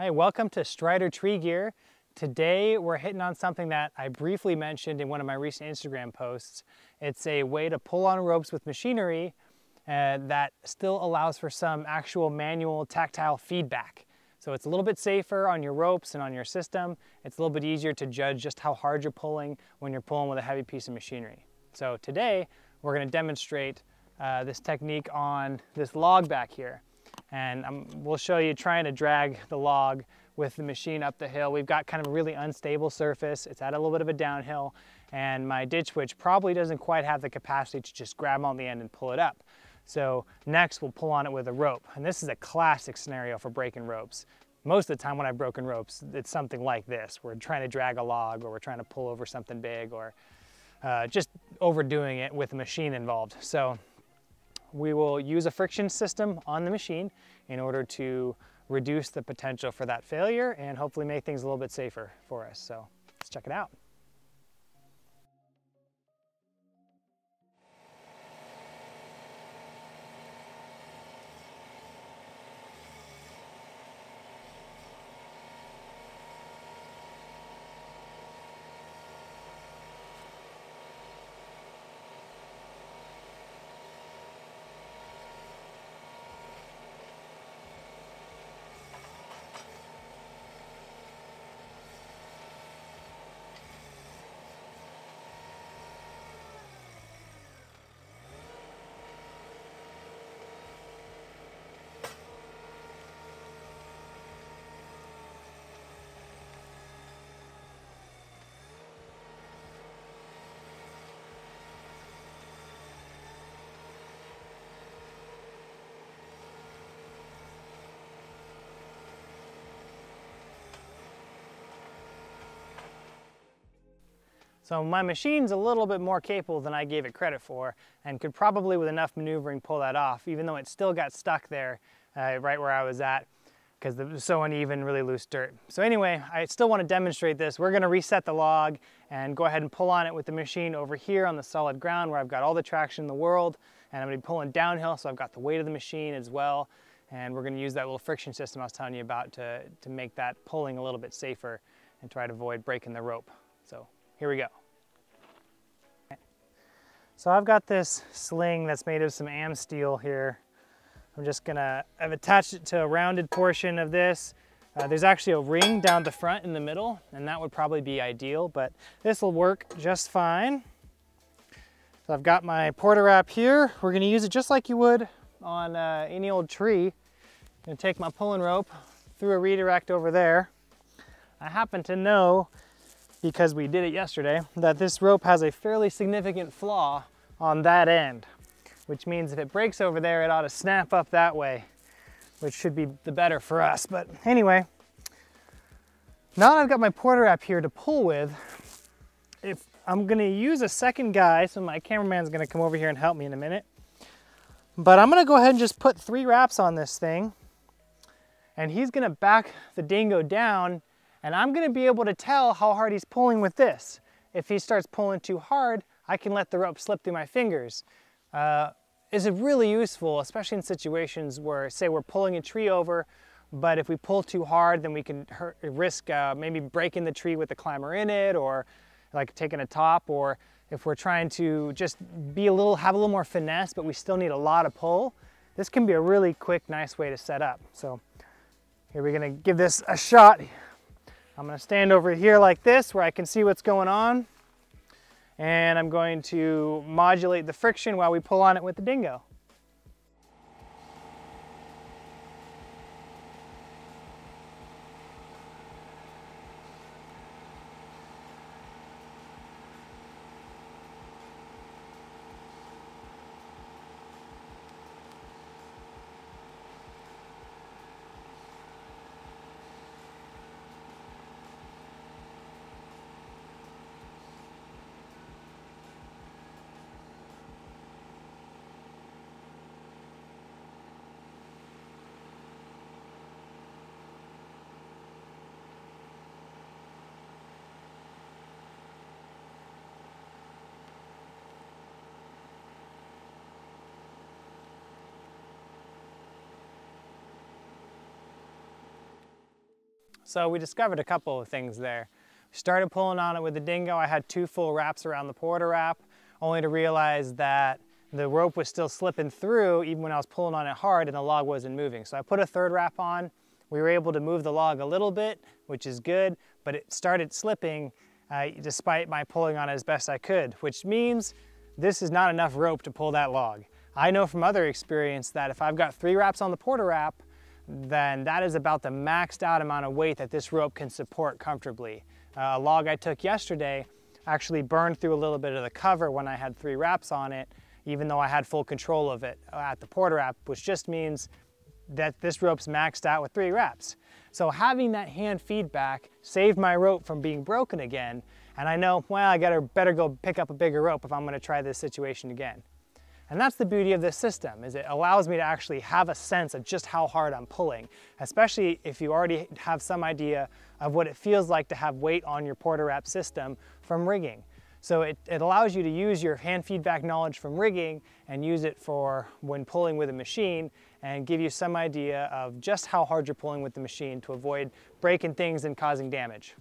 Hey, welcome to Strider Tree Gear. Today we're hitting on something that I briefly mentioned in one of my recent Instagram posts. It's a way to pull on ropes with machinery uh, that still allows for some actual manual tactile feedback. So it's a little bit safer on your ropes and on your system. It's a little bit easier to judge just how hard you're pulling when you're pulling with a heavy piece of machinery. So today we're gonna demonstrate uh, this technique on this log back here and um, we'll show you trying to drag the log with the machine up the hill. We've got kind of a really unstable surface. It's at a little bit of a downhill and my ditch witch probably doesn't quite have the capacity to just grab on the end and pull it up. So next we'll pull on it with a rope. And this is a classic scenario for breaking ropes. Most of the time when I've broken ropes, it's something like this. We're trying to drag a log or we're trying to pull over something big or uh, just overdoing it with a machine involved. So we will use a friction system on the machine in order to reduce the potential for that failure and hopefully make things a little bit safer for us. So let's check it out. So my machine's a little bit more capable than I gave it credit for and could probably with enough maneuvering pull that off, even though it still got stuck there uh, right where I was at because it was so uneven, really loose dirt. So anyway, I still want to demonstrate this. We're gonna reset the log and go ahead and pull on it with the machine over here on the solid ground where I've got all the traction in the world and I'm gonna be pulling downhill so I've got the weight of the machine as well and we're gonna use that little friction system I was telling you about to, to make that pulling a little bit safer and try to avoid breaking the rope. So here we go. So I've got this sling that's made of some AmSteel here. I'm just gonna, I've attached it to a rounded portion of this. Uh, there's actually a ring down the front in the middle, and that would probably be ideal, but this will work just fine. So I've got my Porta Wrap here. We're gonna use it just like you would on uh, any old tree. I'm gonna take my pulling rope through a redirect over there. I happen to know because we did it yesterday, that this rope has a fairly significant flaw on that end, which means if it breaks over there, it ought to snap up that way, which should be the better for us. But anyway, now that I've got my porta Wrap here to pull with, if I'm gonna use a second guy, so my cameraman's gonna come over here and help me in a minute, but I'm gonna go ahead and just put three wraps on this thing, and he's gonna back the dingo down and I'm gonna be able to tell how hard he's pulling with this. If he starts pulling too hard, I can let the rope slip through my fingers. Uh, is it really useful, especially in situations where, say, we're pulling a tree over, but if we pull too hard, then we can hurt, risk uh, maybe breaking the tree with the climber in it, or like taking a top, or if we're trying to just be a little, have a little more finesse, but we still need a lot of pull, this can be a really quick, nice way to set up. So here we're gonna give this a shot. I'm gonna stand over here like this where I can see what's going on. And I'm going to modulate the friction while we pull on it with the dingo. So we discovered a couple of things there. Started pulling on it with the dingo. I had two full wraps around the porta wrap, only to realize that the rope was still slipping through even when I was pulling on it hard and the log wasn't moving. So I put a third wrap on. We were able to move the log a little bit, which is good, but it started slipping uh, despite my pulling on it as best I could, which means this is not enough rope to pull that log. I know from other experience that if I've got three wraps on the porta wrap, then that is about the maxed out amount of weight that this rope can support comfortably. Uh, a log I took yesterday actually burned through a little bit of the cover when I had three wraps on it, even though I had full control of it at the porta wrap, which just means that this rope's maxed out with three wraps. So having that hand feedback saved my rope from being broken again, and I know, well, I gotta better go pick up a bigger rope if I'm gonna try this situation again. And that's the beauty of this system, is it allows me to actually have a sense of just how hard I'm pulling, especially if you already have some idea of what it feels like to have weight on your Porta wrap system from rigging. So it, it allows you to use your hand feedback knowledge from rigging and use it for when pulling with a machine and give you some idea of just how hard you're pulling with the machine to avoid breaking things and causing damage.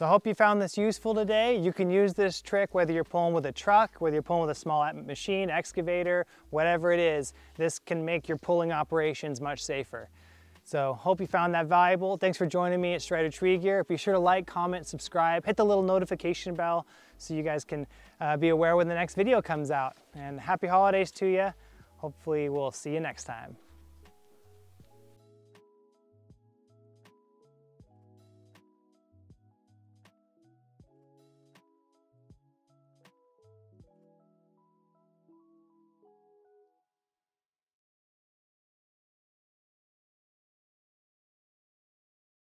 So I hope you found this useful today. You can use this trick whether you're pulling with a truck, whether you're pulling with a small machine, excavator, whatever it is. This can make your pulling operations much safer. So hope you found that valuable. Thanks for joining me at Strider Tree Gear. Be sure to like, comment, subscribe, hit the little notification bell so you guys can uh, be aware when the next video comes out. And happy holidays to you. Hopefully we'll see you next time.